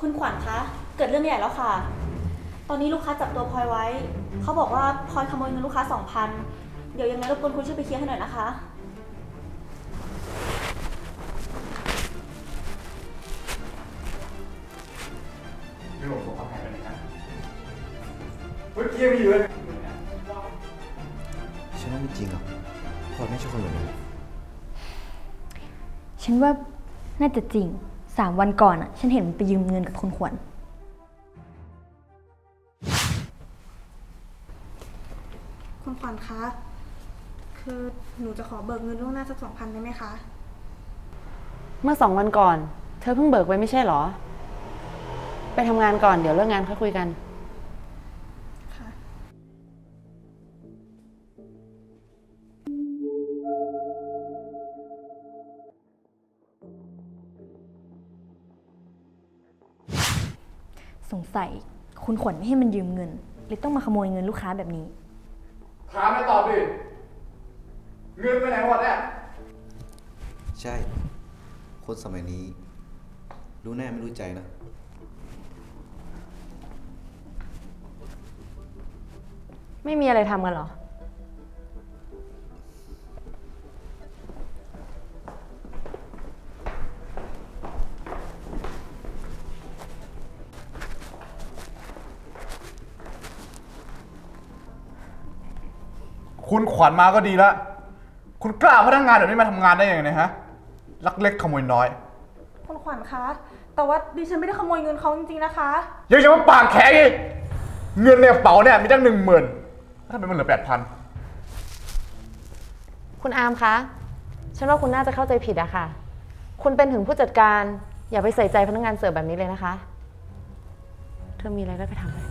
คุณขวัญคะ เกิดเรื่องใหญ่แล้วค่ะ ตอนนี้ลูกค้าจับตัวพลอยไว้ เขาบอกว่าพลอยขโมยเงินลูกค้าสองพันเดี๋ยวยังไงรบกวนคุณช่วยไปเคลียร์ให้หน่อยนะคะ ไม่หลงตัวความแพ้ไปเลยนะเฮ้ยเกียร์ไม่อยู่เลยฉันว่าไม่จริงหรอกพลอยไม่ใช่คนแบบนั้นฉันว่าน่าจะจริง สามวันก่อนอะฉันเห็นมันไปยืมเงินกับคุณขวัญคุณขวัญคะ คือหนูจะขอเบิกเงินล่วงหน้าสักสองพันได้ไหมคะ เมื่อสองวันก่อน เธอเพิ่งเบิกไปไม่ใช่เหรอ ไปทำงานก่อนเดี๋ยวเลิกงานค่อยคุยกัน งสัยคุณขวัญไม่ให้มันยืมเงินเลยต้องมาขโมยเงินลูกค้าแบบนี้ ถามแล้วตอบดิ เงินไปไหนหมดเนี่ยใช่ คนสมัยนี้ รู้แน่ไม่รู้ใจนะ ไม่มีอะไรทำกันเหรอ คุณขวัญมาก็ดีแล้วคุณกล้าพนักงานแบบนี้มาทำงานได้ยังไงเนี่ยฮะลักเล็กขโมยน้อย คุณขวัญคะ แต่ว่าดิฉันไม่ได้ขโมยเงินเขาจริงๆนะคะ ยังจะมาปากแข็งอีกเงินในกระเป๋าเนี่ยมีตั้งหนึ่งหมื่นถ้าเป็นมันเหลือแปดพันคุณอาร์มคะ ฉันว่าคุณน่าจะเข้าใจผิดอะค่ะ คุณเป็นถึงผู้จัดการ อย่าไปใส่ใจพนักงานเสิร์ฟแบบนี้เลยนะคะ เธอมีอะไรก็ไปทำเลย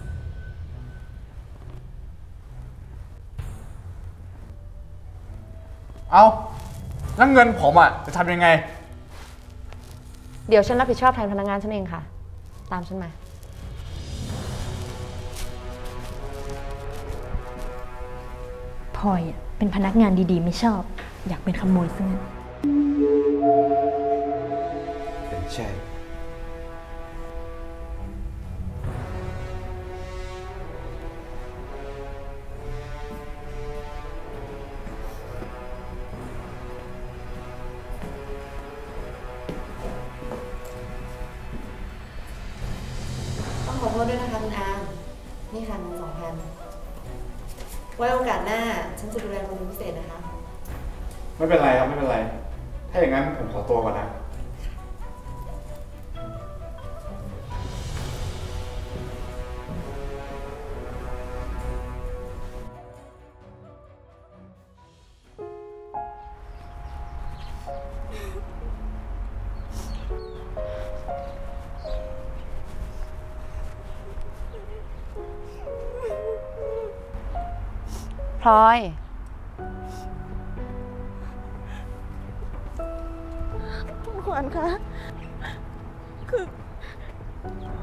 เอาแล้วเงินผมอะจะทำยังไง เดี๋ยวฉันรับผิดชอบแทนพนักงานฉันเองค่ะ ตามฉันมา พลอยอะเป็นพนักงานดีๆ ไม่ชอบ อยากเป็นขโมยซะงั้นเออใช่ ไว้โอกาสหน้า ฉันจะดูแลคุณเป็นพิเศษนะคะ ไม่เป็นไรครับ ไม่เป็นไร ถ้าอย่างนั้นผมขอตัวก่อนนะ พลอย คุณขวัญคะ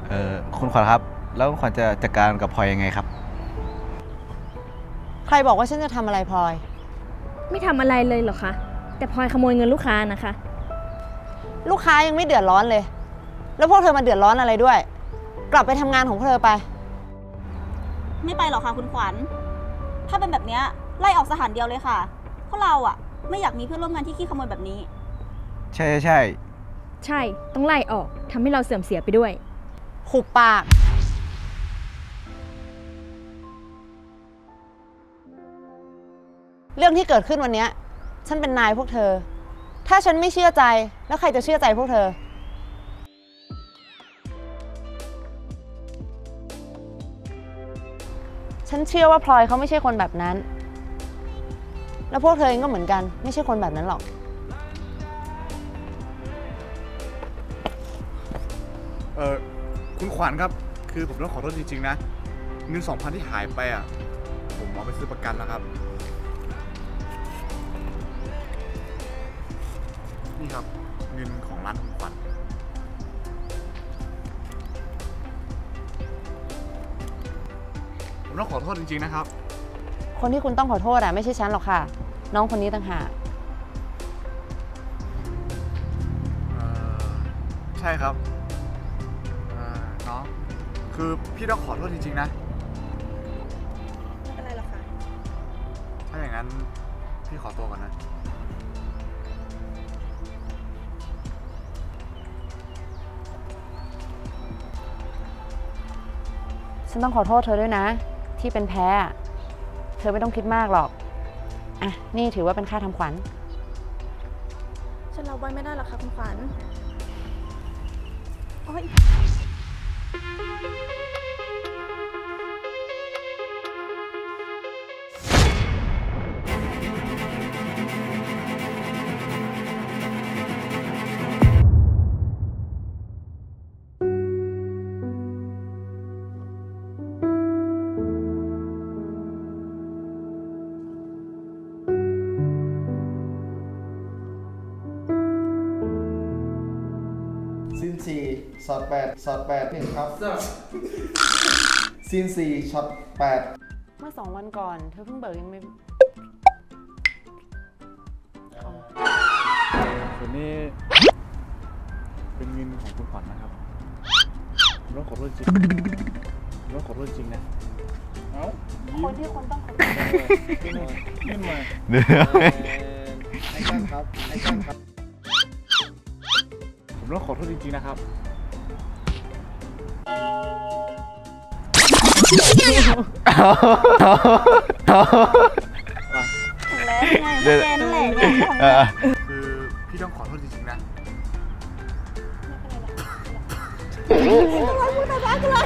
เออคุณขวัญครับ แล้วคุณขวัญจะจัดการกับพลอยยังไงครับ ใครบอกว่าฉันจะทำอะไรพลอย ไม่ทำอะไรเลยเหรอคะ แต่พลอยขโมยเงินลูกค้านะคะ ลูกค้ายังไม่เดือดร้อนเลย แล้วพวกเธอมาเดือดร้อนอะไรด้วย กลับไปทำงานของพวกเธอไป ไม่ไปหรอกค่ะคุณขวัญ ถ้าเป็นแบบเนี้ยไล่ออกสถานเดียวเลยค่ะเพราะเราอะไม่อยากมีเพื่อนร่วมงานที่ขี้ขโมยแบบนี้ ใช่ใช่ใช่ใช่ ต้องไล่ออกทำให้เราเสื่อมเสียไปด้วย หุบปาก เรื่องที่เกิดขึ้นวันเนี้ยฉันเป็นนายพวกเธอ ถ้าฉันไม่เชื่อใจแล้วใครจะเชื่อใจพวกเธอ ฉันเชื่อว่าพลอยเขาไม่ใช่คนแบบนั้น แล้วพวกเธอเองก็เหมือนกัน ไม่ใช่คนแบบนั้นหรอก เออคุณขวัญครับ คือผมต้องขอโทษจริง ๆ นะ เงินสองพันที่หายไปอะ ผมเอาไปซื้อประกันแล้วครับ นี่ครับ เงินของร้านคุณขวัญ ผมต้องขอโทษจริงๆนะครับ คนที่คุณต้องขอโทษอะไม่ใช่ฉันหรอกค่ะ น้องคนนี้ต่างหากเอ่อใช่ครับอ่าคือพี่ต้องขอโทษจริงๆนะ ไม่เป็นไรหรอกค่ะ ถ้าอย่างนั้นพี่ขอตัวก่อนนะ ฉันต้องขอโทษเธอด้วยนะ ที่เป็นแพ้ เธอไม่ต้องคิดมากหรอก อะ นี่ถือว่าเป็นค่าทำขวัญ ฉันรับไว้ไม่ได้หรอกค่ะคุณขวัญโอ๊ย สี่ช็อตแปดช็อตแปดหนึ่งครับ ซีนสี่ช็อตแปดเมื่อสองวันก่อน เธอเพิ่งเบิกยังไม่ส่วนนี้เป็นเงินของคุณขวัญนะครับผมต้องขอโทษจริงผมต้องขอโทษจริงนะ เอ้าคนที่คนต้องขอขึ้นมาไอ้กันครับ ไอ้กันครับผม ต้องขอโทษจริงๆนะครับ ถูกแล้วไงแกนั่นแหละเนี่ยทำไงคือพี่ต้องขอโทษจริงๆนะพูดอะไรพูดอะไร